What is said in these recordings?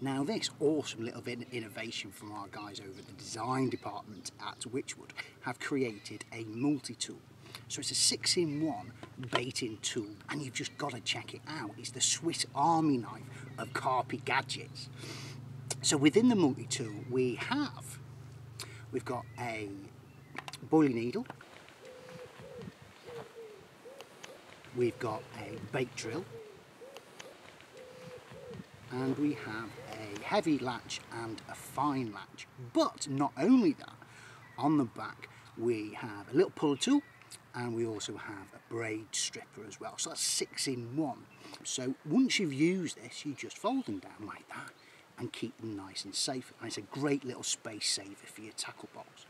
Now this awesome little bit of innovation from our guys over the design department at Wychwood have created a multi-tool. So it's a six-in-one baiting tool and you've just got to check it out. It's the Swiss Army knife of carpy gadgets. So within the multi-tool we have, we've got a boilie needle, we've got a bait drill, and we have a heavy latch and a fine latch. But not only that, on the back we have a little puller tool and we also have a braid stripper as well. So that's six in one. So once you've used this, you just fold them down like that and keep them nice and safe. And it's a great little space saver for your tackle box.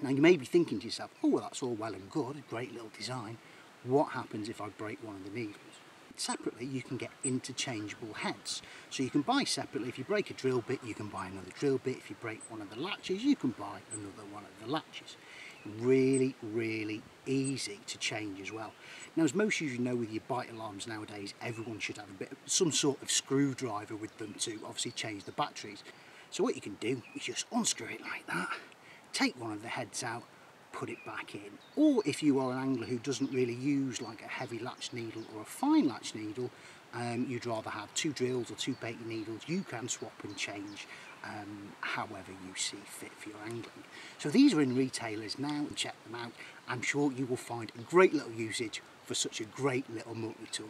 Now you may be thinking to yourself, oh well that's all well and good, great little design. What happens if I break one of the needles? Separately you can get interchangeable heads. So you can buy separately, if you break a drill bit you can buy another drill bit, if you break one of the latches you can buy another one of the latches. Really, really easy to change as well. Now as most of you know with your bite alarms nowadays everyone should have a bit of, some sort of screwdriver with them to obviously change the batteries. So what you can do is just unscrew it like that, take one of the heads out put it back in. Or if you are an angler who doesn't really use like a heavy latch needle or a fine latch needle, um, you'd rather have two drills or two baiting needles, you can swap and change um, however you see fit for your angling. So these are in retailers now, check them out. I'm sure you will find a great little usage for such a great little multi-tool.